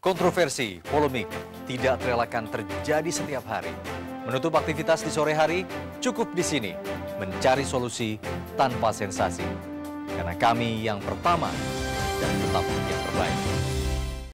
Kontroversi, polemik, tidak terelakkan terjadi setiap hari. Menutup aktivitas di sore hari, cukup di sini. Mencari solusi tanpa sensasi. Karena kami yang pertama dan tetap.